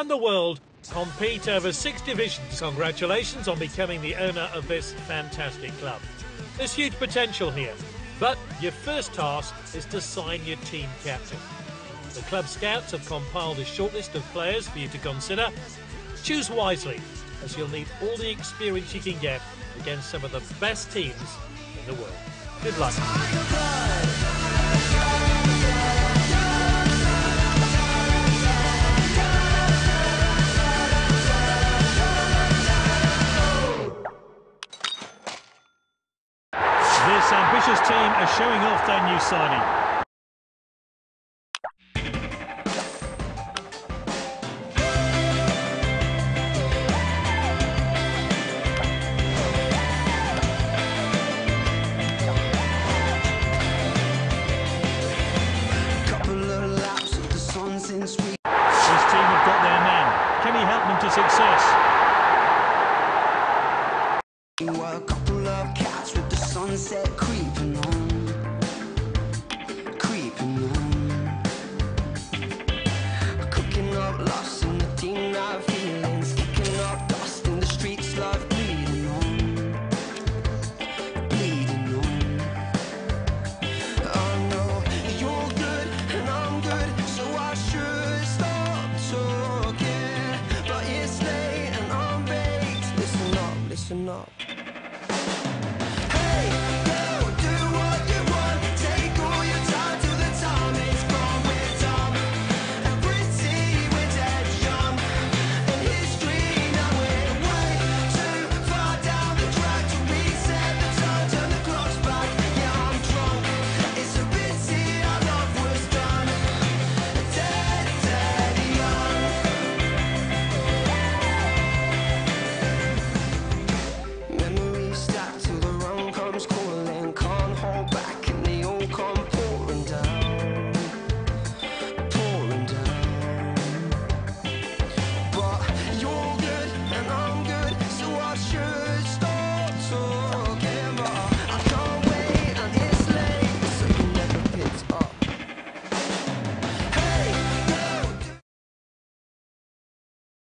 and the world compete over six divisions. Congratulations on becoming the owner of this fantastic club. There's huge potential here, but your first task is to sign your team captain. The club scouts have compiled a shortlist of players for you to consider. Choose wisely, as you'll need all the experience you can get against some of the best teams in the world. Good luck. This team are showing off their new signing. Couple of laps of the sun since we This team have got their man. Can he help them to success? sunset creeping on, creeping on. Cooking up lust in the teen night feelings, kicking up dust in the streets, love bleeding on, bleeding on. I know you're good and I'm good, so I should stop talking, but it's late and I'm baked. Listen up, listen up.